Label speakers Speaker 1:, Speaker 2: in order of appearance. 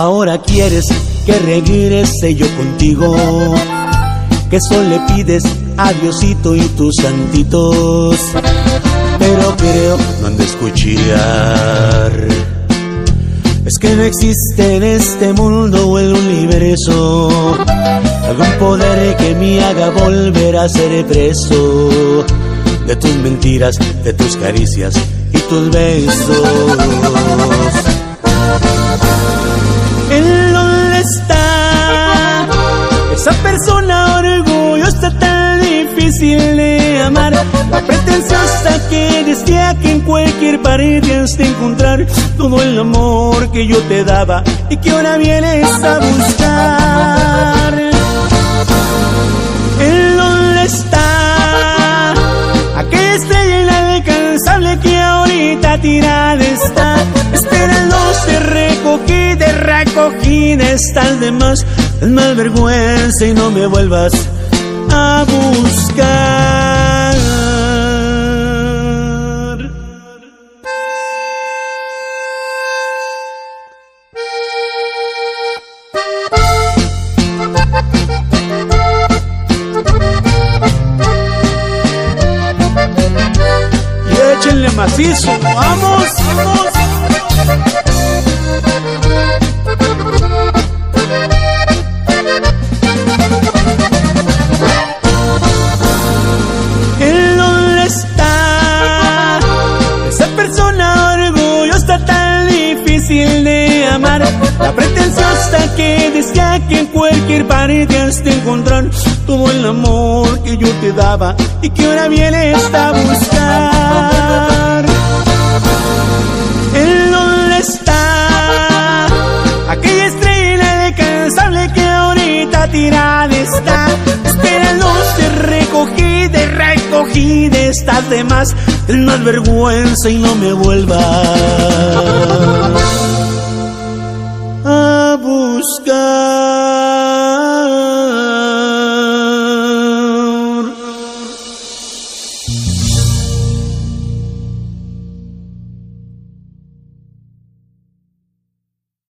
Speaker 1: Ahora quieres que regrese yo contigo. Que solo le pides a Diosito y tus santitos. Pero creo no han de escuchar. Es que no existe en este mundo o el universo algún poder que me haga volver a ser preso de tus mentiras, de tus caricias y tus besos. Persona orgullosa tan difícil de amar? La pretenciosa que decía que en cualquier pared has de encontrar todo el amor que yo te daba y que ahora vienes a buscar. ¿En dónde está aquella estrella inalcanzable que ahorita tirada está? Esperando ser recogida, recogida estás de más. Es vergüenza y no me vuelvas a buscar. Y échenle macizo, vamos, vamos. La pretenciosa que decía que en cualquier pared has de encontrar todo el amor que yo te daba y que ahora vienes a buscar. ¿En dónde está aquella estrella inalcanzable que ahorita tirada está? Esperando ser recogida y recogida de más. Es más vergüenza y no me vuelvas